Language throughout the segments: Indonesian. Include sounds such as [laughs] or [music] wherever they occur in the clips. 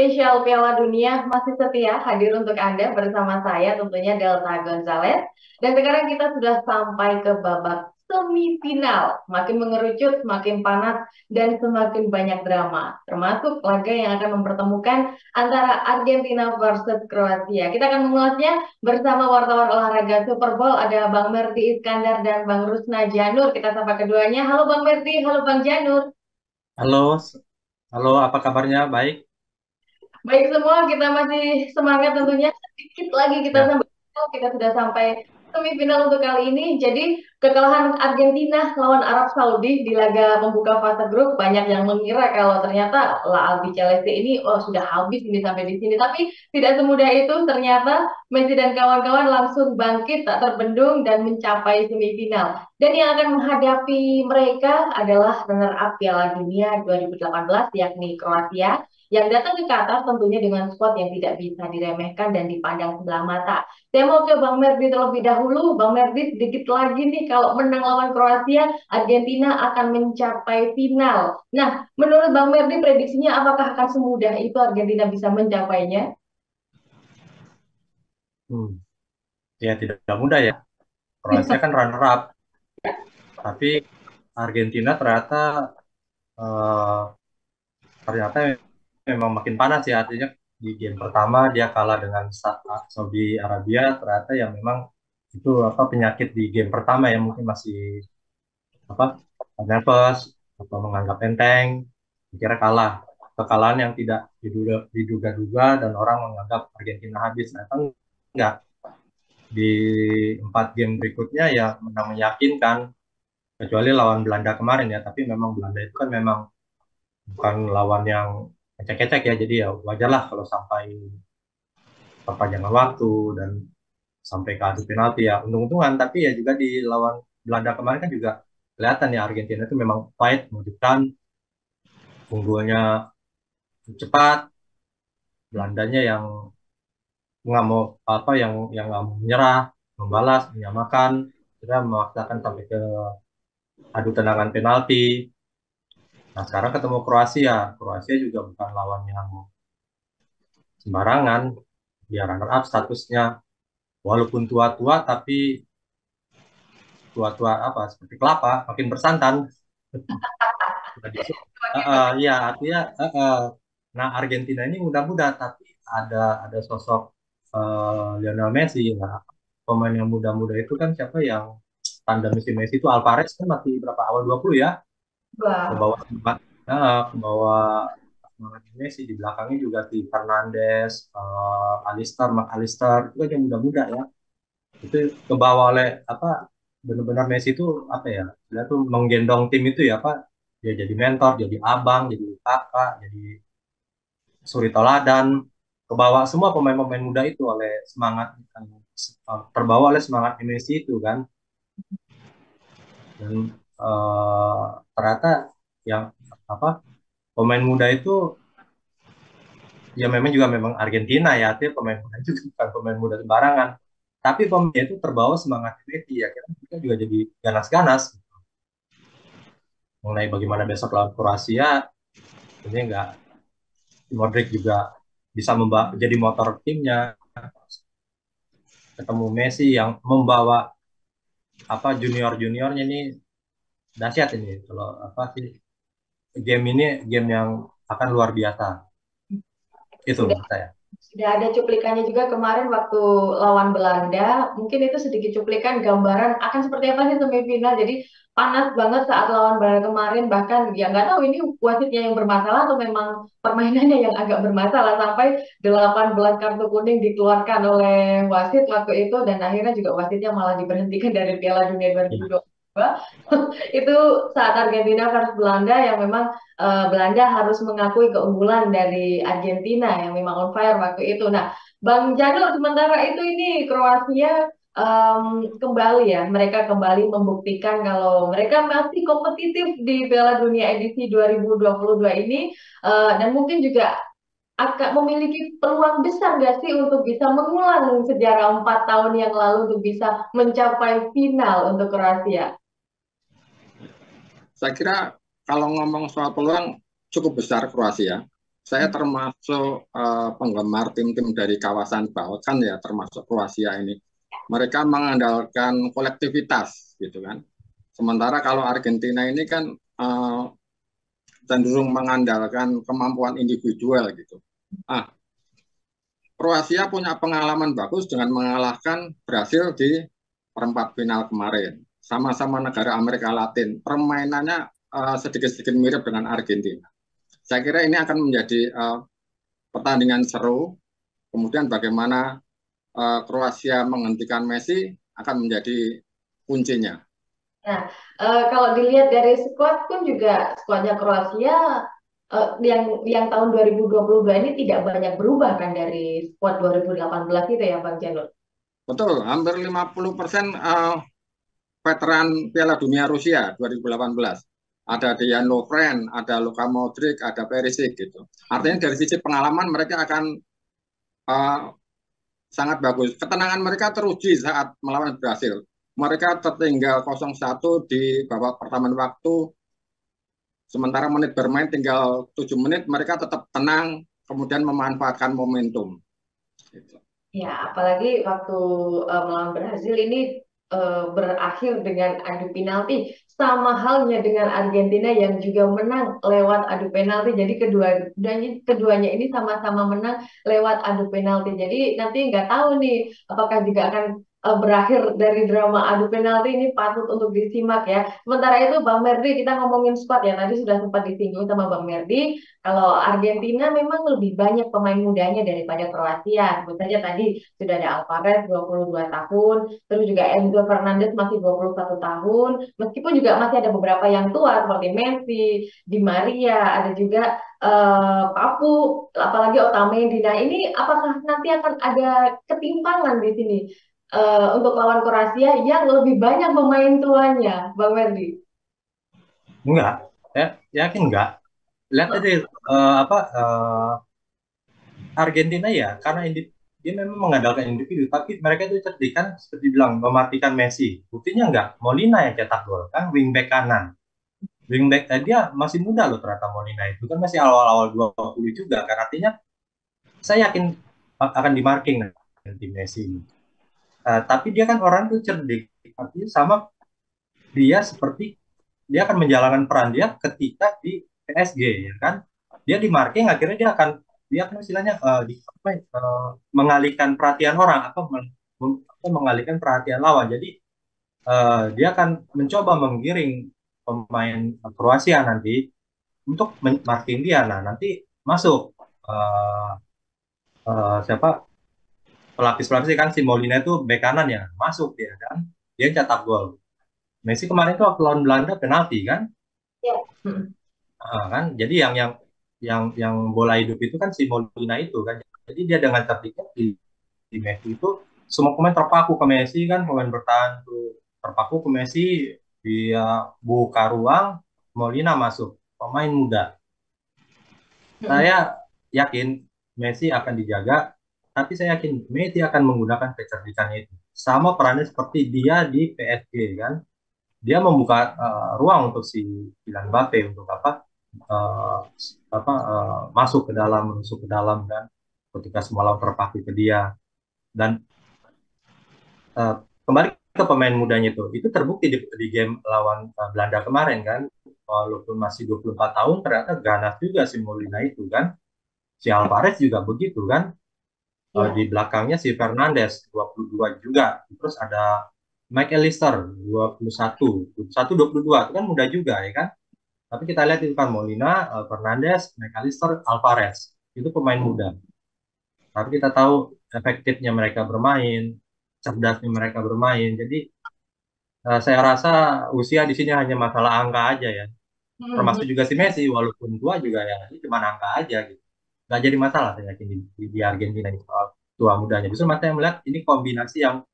spesial Piala Dunia masih setia hadir untuk Anda bersama saya tentunya Delta Gonzalez. Dan sekarang kita sudah sampai ke babak semifinal. Makin mengerucut, semakin panas, dan semakin banyak drama. Termasuk laga yang akan mempertemukan antara Argentina versus Kroasia. Kita akan mengulasnya bersama wartawan olahraga Super Bowl. Ada Bang Merdi Iskandar dan Bang Rusna Janur. Kita sapa keduanya. Halo Bang Merdi, halo Bang Janur. Halo, halo, apa kabarnya? Baik. Baik semua, kita masih semangat tentunya. Sedikit lagi kita Ya, sampai kita sudah sampai semifinal untuk kali ini. Jadi kekalahan Argentina lawan Arab Saudi di laga pembuka fase grup banyak yang mengira kalau ternyata La Albi Celeste ini oh sudah habis ini sampai di sini. Tapi tidak semudah itu. Ternyata Messi dan kawan-kawan langsung bangkit tak terbendung dan mencapai semifinal. Dan yang akan menghadapi mereka adalah runner-up Piala Dunia 2018 yakni Kroasia yang datang ke Qatar tentunya dengan skuad yang tidak bisa diremehkan dan dipandang sebelah mata. Saya mau ke Bang Merdi terlebih dahulu. Bang Merdi sedikit lagi nih kalau menang lawan Kroasia, Argentina akan mencapai final. Nah, menurut Bang Merdi prediksinya apakah akan semudah itu Argentina bisa mencapainya? hmm. Ya tidak mudah ya. Kroasia kan runner up, tapi Argentina ternyata eh, ternyata memang makin panas ya. Artinya di game pertama dia kalah dengan Sa- Saudi Arabia. Ternyata yang memang itu apa penyakit di game pertama ya mungkin masih apa nervous atau menganggap enteng, kira kalah. Kekalahan yang tidak diduga, diduga-duga dan orang menganggap Argentina habis. Ternyata enggak. Di empat game berikutnya ya menang meyakinkan. Kecuali lawan Belanda kemarin ya tapi memang Belanda itu kan memang bukan lawan yang ecek-ecek ya jadi ya wajarlah kalau sampai perpanjangan waktu dan sampai ke adu penalti ya. Untung-untungan tapi ya juga di lawan Belanda kemarin kan juga kelihatan ya Argentina itu memang fight menunjukkan unggulnya cepat. Belandanya yang nggak mau apa yang yang nggak mau menyerah membalas menyamakan kira memaksakan sampai ke adu tendangan penalti. Nah sekarang ketemu Kroasia. Kroasia juga bukan lawan yang sembarangan. Dia runner up statusnya. Walaupun tua-tua tapi tua-tua apa seperti kelapa makin bersantan. [laughs] Iya artinya nah Argentina ini muda-muda tapi ada ada sosok eh, Lionel Messi. Nah pemain yang muda-muda itu kan siapa yang tanda Messi Messi itu? Alvarez kan masih berapa? Awal 20 ya? Ke Wah, bawah semangat nah, ke bawah Messi. Di belakangnya juga si Fernandes eh, Alistar Mark Alistar itu kan yang muda-muda ya. Itu ke bawah oleh apa benar-benar Messi itu apa ya? Dia tuh menggendong tim itu ya apa? Dia jadi mentor jadi abang jadi kakak jadi suri toladan ke bawah semua pemain-pemain muda itu oleh semangat terbawa oleh semangat Messi itu kan. Dan eh, ternyata yang apa pemain muda itu ya memang juga memang Argentina ya artinya pemain muda itu [laughs] bukan pemain muda sembarangan. Tapi pemain itu terbawa semangat Messi ya kita kita juga jadi ganas-ganas. Mengenai bagaimana besok lawan Kroasia ini enggak Modric juga bisa jadi motor timnya. Ketemu Messi yang membawa apa junior juniornya ini. Dahsyat ini kalau apa sih game ini game yang akan luar biasa. Itu saya Sudah ada cuplikannya juga kemarin waktu lawan Belanda. Mungkin itu sedikit cuplikan gambaran akan seperti apa sih semifinal. Jadi panas banget saat lawan Belanda kemarin. Bahkan ya nggak tahu ini wasitnya yang bermasalah atau memang permainannya yang agak bermasalah. Sampai 18 kartu kuning dikeluarkan oleh wasit waktu itu. Dan akhirnya juga wasitnya malah diberhentikan dari Piala Dunia ya, 2022. [laughs] Itu saat Argentina versus Belanda yang memang eh, Belanda harus mengakui keunggulan dari Argentina yang memang on fire waktu itu. Nah, Bang Janur, sementara itu ini Kroasia em, kembali ya, mereka kembali membuktikan kalau mereka masih kompetitif di Piala Dunia edisi 2022 ini Eh, dan mungkin juga akan memiliki peluang besar nggak sih untuk bisa mengulang sejarah empat tahun yang lalu untuk bisa mencapai final untuk Kroasia. Saya kira kalau ngomong soal peluang cukup besar Kroasia. saya termasuk uh, penggemar tim-tim dari kawasan Balkan ya, termasuk Kroasia ini. Mereka mengandalkan kolektivitas, gitu kan. Sementara kalau Argentina ini kan uh, cenderung mengandalkan kemampuan individual gitu. Ah, Kroasia punya pengalaman bagus dengan mengalahkan Brasil di perempat final kemarin. Sama-sama negara Amerika Latin. Permainannya uh, sedikit-sedikit mirip dengan Argentina. Saya kira ini akan menjadi uh, pertandingan seru. Kemudian bagaimana uh, Kroasia menghentikan Messi akan menjadi kuncinya. Nah, uh, kalau dilihat dari skuad pun juga skuadnya Kroasia uh, yang yang tahun 2022 ini tidak banyak berubah kan dari skuad 2018 itu ya Bang Janur? Betul, hampir 50 persen uh, veteran Piala Dunia Rusia 2018 ada Dejan Lovren, ada Luka Modric, ada Perisic gitu. Artinya dari sisi pengalaman mereka akan uh, sangat bagus. Ketenangan mereka teruji saat melawan Brasil. Mereka tertinggal 0-1 di babak pertama waktu. Sementara menit bermain tinggal 7 menit, mereka tetap tenang, kemudian memanfaatkan momentum. Gitu. Ya, apalagi waktu uh, melawan Brasil ini uh, berakhir dengan adu penalti sama halnya dengan Argentina yang juga menang lewat adu penalti. Jadi kedua keduanya ini sama-sama menang lewat adu penalti. Jadi nanti nggak tahu nih apakah juga akan uh, berakhir dari drama adu penalti ini patut untuk disimak ya. Sementara itu Bang Merdi kita ngomongin squad ya tadi sudah sempat disinggung sama Bang Merdi kalau Argentina memang lebih banyak pemain mudanya daripada Kroasia. Sebut saja tadi sudah ada Alvarez 22 tahun, terus juga Enzo Fernandez masih 21 tahun. Meskipun juga masih ada beberapa yang tua seperti Messi, Di Maria, ada juga uh, Papu, apalagi Otamendi. Nah, ini apakah nanti akan ada ketimpangan di sini? Uh, untuk lawan Kroasia yang lebih banyak pemain tuanya, Bang Merdi? Enggak, ya yakin enggak. Lihat aja uh, apa uh, Argentina ya, karena indi, dia memang mengandalkan individu, tapi mereka itu cerdik kan seperti bilang mematikan Messi. Buktinya enggak, Molina yang cetak gol kan wingback kanan. Wingback eh, dia masih muda loh ternyata Molina itu kan masih awal-awal 20 juga kan artinya saya yakin akan di marking nanti Messi ini. Uh, tapi dia kan orang tuh cerdik, artinya sama dia seperti dia akan menjalankan peran dia ketika di PSG ya kan. Dia di marking akhirnya dia akan dia akan istilahnya uh, di, uh, mengalihkan perhatian orang atau men, mengalihkan perhatian lawan. Jadi uh, dia akan mencoba menggiring pemain Kroasia nanti untuk marking dia. Nah nanti masuk uh, uh, siapa pelapis-pelapis kan si Molina itu bek kanan ya masuk dia kan. Dia cetak gol. Messi kemarin itu waktu lawan Belanda penalti kan? Ya. nah, kan? Jadi yang yang yang yang bola hidup itu kan si Molina itu kan. Jadi dia dengan terdikit di, di Messi itu semua pemain terpaku ke Messi kan. Pemain bertahan tuh terpaku ke Messi dia buka ruang Molina masuk pemain muda. Saya yakin Messi akan dijaga tapi saya yakin Messi akan menggunakan kecerdikannya itu. Sama perannya seperti dia di PSG kan. Dia membuka uh, ruang untuk si Kylian Mbappe untuk apa? Uh, apa uh, masuk ke dalam, masuk ke dalam kan ketika semua lawan terpaku ke dia dan uh, kembali ke pemain mudanya itu itu terbukti di, di game lawan uh, Belanda kemarin kan walaupun masih 24 tahun ternyata ganas juga si Molina itu kan si Alvarez juga begitu kan Uh, di belakangnya si Fernandes 22 juga. Terus ada Mike Allister 21, 21 22 itu kan muda juga ya kan. Tapi kita lihat itu kan Molina, uh, Fernandes, Mike Allister, Alvarez. Itu pemain muda. Tapi kita tahu efektifnya mereka bermain, cerdasnya mereka bermain. Jadi uh, saya rasa usia di sini hanya masalah angka aja ya. Hmm. Termasuk juga si Messi walaupun tua juga ya, ini cuma angka aja gitu nggak jadi masalah saya yakin di, di, di Argentina ini soal tua mudanya. Justru saya melihat ini kombinasi yang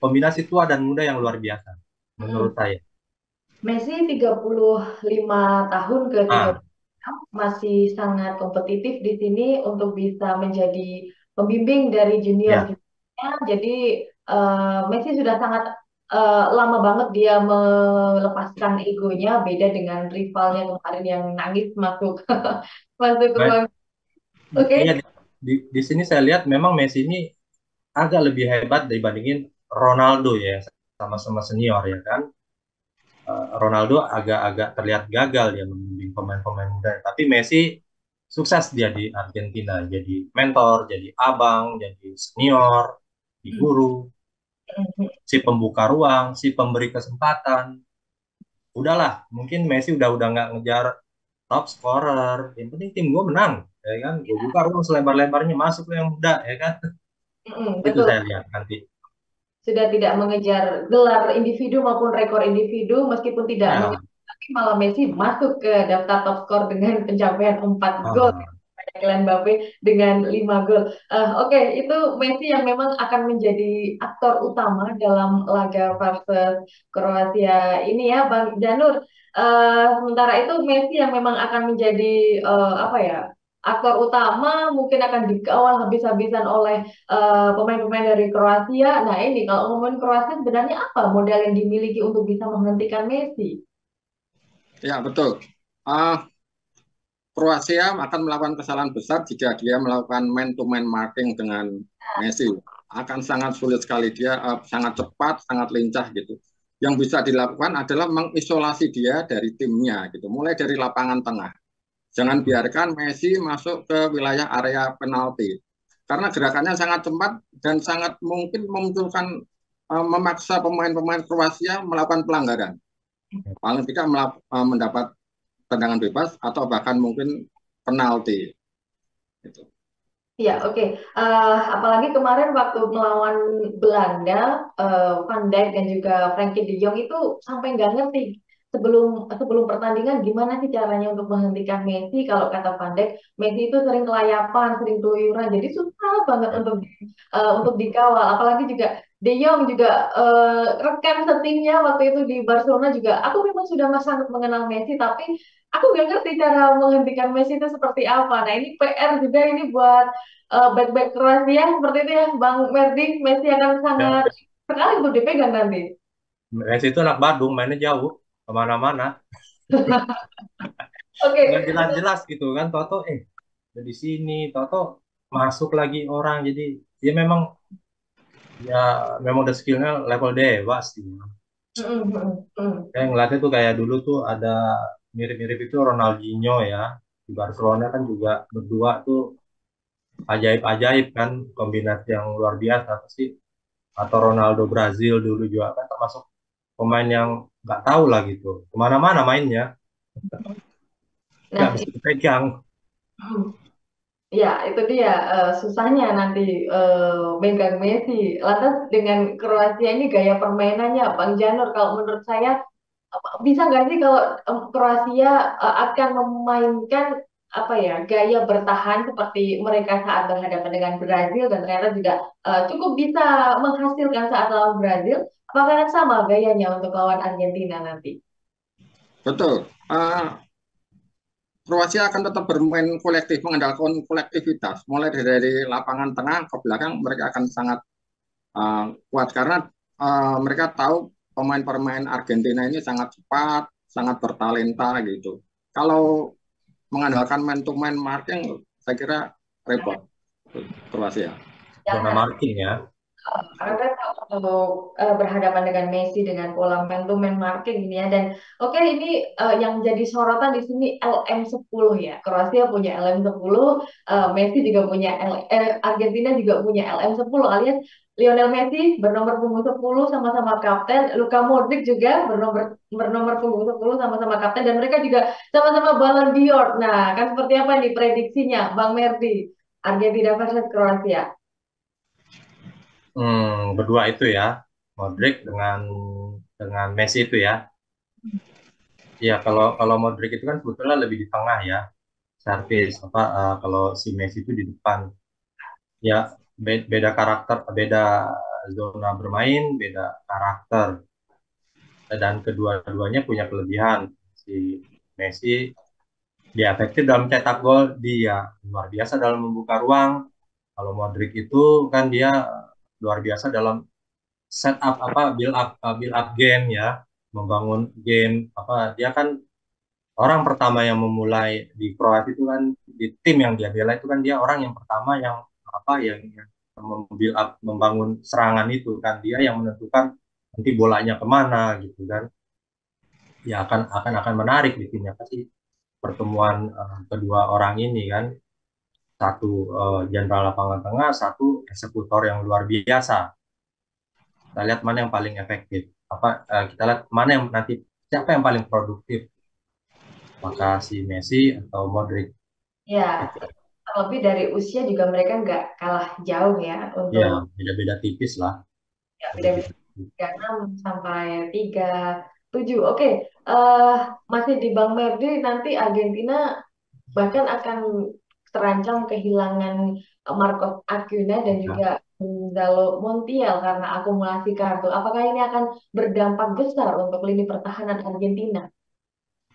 kombinasi tua dan muda yang luar biasa menurut hmm. saya. Messi 35 tahun ke ah. masih sangat kompetitif di sini untuk bisa menjadi pembimbing dari junior. Ya. Jadi uh, Messi sudah sangat uh, lama banget dia melepaskan egonya beda dengan rivalnya kemarin yang nangis masuk [laughs] masuk ke Oke. Okay. Di, di sini saya lihat memang Messi ini agak lebih hebat dibandingin Ronaldo ya, sama-sama senior ya kan. Uh, Ronaldo agak-agak terlihat gagal ya membimbing pemain-pemain muda, tapi Messi sukses dia di Argentina, jadi mentor, jadi abang, jadi senior, di guru, si pembuka ruang, si pemberi kesempatan. Udahlah, mungkin Messi udah udah nggak ngejar top scorer. Yang penting tim gue menang, ya kan? Gue buka ruang selebar-lebarnya masuk yang muda, ya kan? Mm, Itu betul. saya lihat nanti. Sudah tidak mengejar gelar individu maupun rekor individu, meskipun tidak Ya. mengejar, tapi malah Messi masuk ke daftar top skor dengan [laughs] pencapaian 4 gol. Ah, Kylian Mbappe dengan 5 gol. Eh, Oke, itu Messi yang memang akan menjadi aktor utama dalam laga versus Kroasia ini ya, Bang Janur. Eh, sementara itu Messi yang memang akan menjadi eh, apa ya aktor utama, mungkin akan dikawal habis-habisan oleh eh, pemain-pemain dari Kroasia. Nah ini kalau ngomongin Kroasia sebenarnya apa modal yang dimiliki untuk bisa menghentikan Messi? Ya, betul. Ah, Kroasia akan melakukan kesalahan besar jika dia melakukan man-to-man marking dengan Messi. Akan sangat sulit sekali dia uh, sangat cepat, sangat lincah gitu. Yang bisa dilakukan adalah mengisolasi dia dari timnya gitu, mulai dari lapangan tengah. Jangan biarkan Messi masuk ke wilayah area penalti. Karena gerakannya sangat cepat dan sangat mungkin memunculkan uh, memaksa pemain-pemain Kroasia melakukan pelanggaran. Paling tidak uh, mendapat tendangan bebas atau bahkan mungkin penalti. Gitu. Ya, oke. Okay. Uh, apalagi kemarin waktu melawan Belanda, uh, Van Dijk dan juga Frankie De Jong itu sampai nggak ngerti sebelum sebelum pertandingan gimana sih caranya untuk menghentikan Messi. Kalau kata Van Dijk, Messi itu sering kelayapan, sering keluyuran, jadi susah banget untuk uh, untuk dikawal. Apalagi juga De Jong juga uh, rekan setimnya waktu itu di Barcelona juga. Aku memang sudah sangat mengenal Messi, tapi aku nggak ngerti cara menghentikan Messi itu seperti apa. Nah ini PR juga ini buat uh, back-back Kroasia seperti itu ya, Bang Merdi. Messi akan sangat ya. sekali untuk dipegang nanti. Messi itu anak Badung, mainnya jauh ke mana-mana. [laughs] Oke. Okay. jelas-jelas gitu kan, Toto eh di sini, Toto masuk lagi orang, jadi dia memang ya memang udah skillnya level dewa sih. Mm -hmm. Kayak ngeliatnya tuh kayak dulu tuh ada mirip-mirip itu Ronaldinho ya di Barcelona kan juga berdua tuh ajaib-ajaib kan kombinasi yang luar biasa sih atau Ronaldo Brazil dulu juga kan termasuk pemain yang nggak tahu lah gitu. Ke mana-mana mainnya. Nggak Nah, bisa dipegang. Ya, itu dia uh, susahnya nanti uh, megang Messi. Lantas dengan Kroasia ini gaya permainannya, Bang Janur, kalau menurut saya bisa nggak sih kalau um, Kroasia uh, akan memainkan apa ya gaya bertahan seperti mereka saat berhadapan dengan Brazil dan ternyata juga uh, cukup bisa menghasilkan saat lawan Brazil. Apakah akan sama gayanya untuk lawan Argentina nanti? Betul. Uh, Kroasia akan tetap bermain kolektif, mengandalkan kolektivitas. Mulai dari, lapangan tengah ke belakang, mereka akan sangat uh, kuat karena uh, mereka tahu pemain-pemain Argentina ini sangat cepat, sangat bertalenta gitu. Kalau mengandalkan man to man marking, saya kira repot Kroasia. Zona marking ya. Karena untuk uh, berhadapan dengan Messi dengan pola man to man marking ini ya dan oke okay, ini uh, yang jadi sorotan di sini LM10 ya. Kroasia punya LM10, uh, Messi juga punya L, eh, Argentina juga punya LM10 alias Lionel Messi bernomor punggung 10 sama-sama kapten, Luka Modric juga bernomor bernomor punggung 10 sama-sama kapten dan mereka juga sama-sama Ballon d'Or. Nah, kan seperti apa nih prediksinya Bang Merdi? Argentina versus Kroasia. Hmm, berdua itu ya, Modric dengan dengan Messi itu ya. Ya kalau kalau Modric itu kan sebetulnya lebih di tengah ya, service apa uh, kalau si Messi itu di depan. Ya beda karakter, beda zona bermain, beda karakter. Dan kedua-duanya punya kelebihan. Si Messi dia efektif dalam cetak gol, dia luar biasa dalam membuka ruang. Kalau Modric itu kan dia luar biasa dalam setup apa build up uh, build up game ya membangun game apa dia kan orang pertama yang memulai di Kroasia itu kan di tim yang dia bela itu kan dia orang yang pertama yang apa yang, yang membuild up membangun serangan itu kan. Dia yang menentukan nanti bolanya ke mana gitu kan. Ya akan akan akan menarik di timnya. Pasti pertemuan uh, kedua orang ini kan. Satu uh, jenderal lapangan tengah satu eksekutor yang luar biasa. Kita lihat mana yang paling efektif. Apa uh, kita lihat mana yang nanti siapa yang paling produktif. Maka si Messi atau Modric. Ya, terlebih dari usia juga mereka nggak kalah jauh ya untuk. Ya, beda-beda tipis lah. Ya, beda-beda tiga enam sampai tiga tujuh. Oke, uh, masih di Bang Merdi nanti Argentina bahkan akan terancam kehilangan Marcos Acuna dan ya. juga Gonzalo Montiel karena akumulasi kartu. Apakah ini akan berdampak besar untuk lini pertahanan Argentina?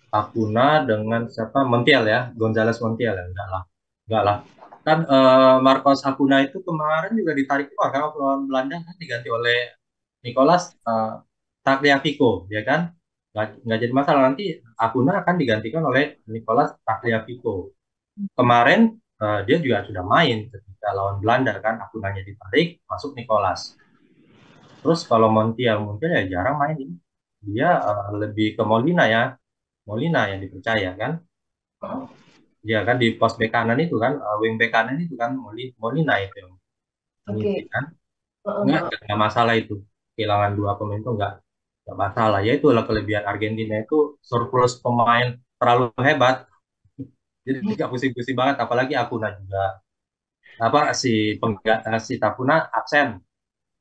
Akuna dengan siapa Montiel ya Gonzales Montiel ya enggak lah enggak lah. Kan uh, Marcos Akuna itu kemarin juga ditarik keluar karena lawan Belanda kan diganti oleh Nicolas uh, Tagliafico ya kan? Nggak, nggak jadi masalah. Nanti Akuna akan digantikan oleh Nicolas Tagliafico. Kemarin uh, dia juga sudah main ketika lawan Belanda kan Akunanya ditarik masuk Nicolas. Terus kalau Montiel mungkin ya jarang main ini. Dia uh, lebih ke Molina ya. Molina yang dipercaya kan. Ya kan di pos bek kanan itu kan uh, wing bek kanan itu kan Molina itu yang okay. kan nggak, nggak masalah itu kehilangan dua pemain itu nggak nggak masalah ya itulah kelebihan Argentina itu surplus pemain terlalu hebat jadi hmm. nggak pusing-pusing banget apalagi Akuna juga apa si pengga, si Tapuna absen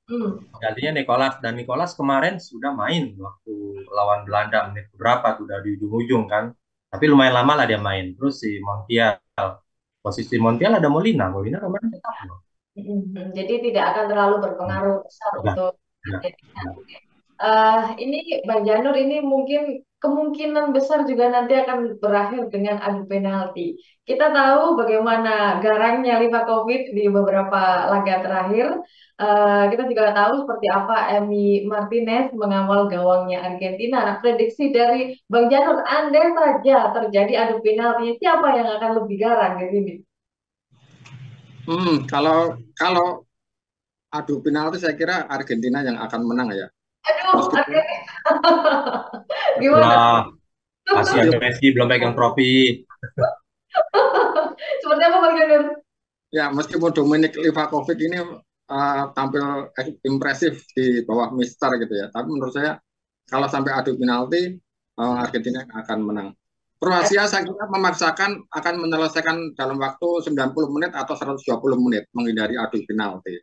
Hmm. Gantinya Nicolas dan Nicolas kemarin sudah main waktu lawan Belanda menit berapa sudah di ujung-ujung kan. Tapi lumayan lama lah dia main. Terus si Montiel, posisi Montiel ada Molina, Molina kemarin tetap loh. Jadi tidak akan terlalu berpengaruh besar nah, untuk nah, nah. Uh, ini Bang Janur ini mungkin kemungkinan besar juga nanti akan berakhir dengan adu penalti. Kita tahu bagaimana garangnya Livakovic di beberapa laga terakhir. Uh, kita juga tahu seperti apa Emi Martinez mengawal gawangnya Argentina. Nah, prediksi dari Bang Janur, andai saja terjadi adu penalti, siapa yang akan lebih garang di sini? Hmm, kalau kalau adu penalti saya kira Argentina yang akan menang ya. [laughs] Gimana? Masih [laughs] ada Messi belum pegang trofi. Seperti apa Bang Janur? Ya, meskipun Dominic Livakovic ini uh, tampil impresif di bawah Mister gitu ya, tapi menurut saya kalau sampai adu penalti uh, Argentina akan menang. Kroasia saya kira memaksakan akan menyelesaikan dalam waktu 90 menit atau 120 menit menghindari adu penalti.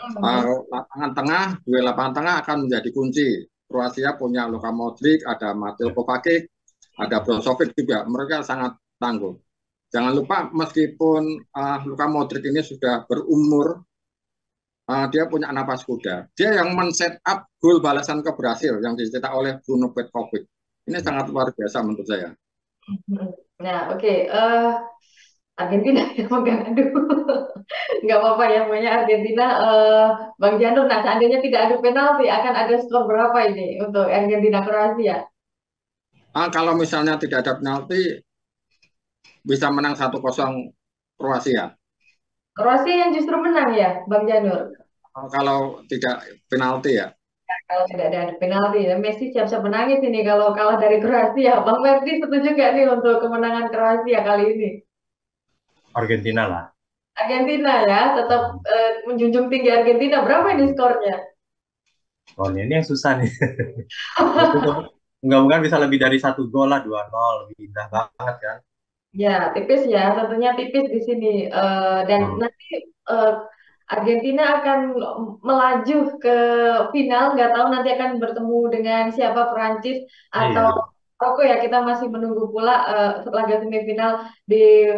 Lapangan tengah, dua lapangan tengah akan menjadi kunci. Kroasia punya Luka Modric, ada Mateo Kovacic, ada Brozovic juga. Mereka sangat tangguh. Jangan lupa meskipun uh, Luka Modric ini sudah berumur, uh, dia punya napas kuda. Dia yang men-set up gol balasan ke Brasil yang dicetak oleh Bruno Petkovic. Ini sangat luar biasa menurut saya. Nah, oke. Okay. Uh, Argentina [laughs] yang megang aduh. Nggak apa-apa ya namanya Argentina uh, Bang Janur nah seandainya tidak ada penalti akan ada skor berapa ini untuk Argentina Kroasia ah, kalau misalnya tidak ada penalti bisa menang 1-0 Kroasia. Kroasia yang justru menang ya Bang Janur oh, kalau tidak penalti ya. Ya, kalau tidak ada penalti, ya Messi siap-siap menangis ini kalau kalah dari Kroasia. Bang Merdi setuju nggak nih untuk kemenangan Kroasia kali ini? Argentina lah. Argentina ya, tetap uh, menjunjung tinggi Argentina. Berapa ini skornya? Skornya ini yang susah nih. [laughs] Enggak-enggak bisa lebih dari satu gol lah, dua nol, lebih indah banget kan. Ya, tipis ya, tentunya tipis di sini. Uh, dan hmm. nanti uh, Argentina akan melaju ke final, nggak tahu nanti akan bertemu dengan siapa Perancis atau iya. Maroko ya. Kita masih menunggu pula uh, laga semifinal di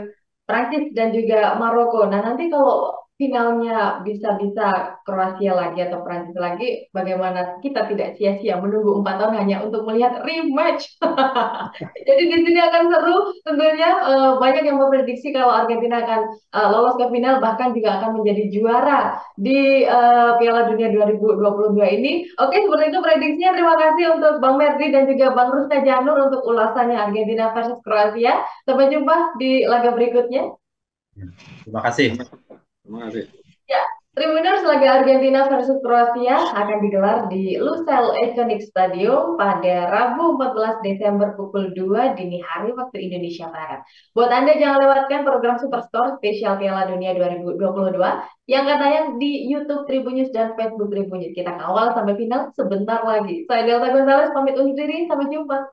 Prancis dan juga Maroko. Nah, nanti kalau finalnya bisa-bisa Kroasia lagi atau Prancis lagi, bagaimana kita tidak sia-sia menunggu empat tahun hanya untuk melihat rematch. [laughs] Jadi di sini akan seru tentunya uh, banyak yang memprediksi kalau Argentina akan uh, lolos ke final bahkan juga akan menjadi juara di uh, Piala Dunia 2022 ini. Oke, seperti itu prediksinya. Terima kasih untuk Bang Merdi dan juga Bang Rusta Janur untuk ulasannya Argentina versus Kroasia. Sampai jumpa di laga berikutnya. Terima kasih. Terima kasih. Ya, Tribuners laga Argentina versus Kroasia akan digelar di Lusail Iconic Stadium pada Rabu 14 Desember pukul 2 dini hari waktu Indonesia Barat. Buat Anda jangan lewatkan program Superstore spesial Piala Dunia 2022 yang akan tayang di YouTube Tribunnews dan Facebook Tribunnews. Kita kawal sampai final sebentar lagi. Saya Delta Gonzalez pamit undur diri, sampai jumpa.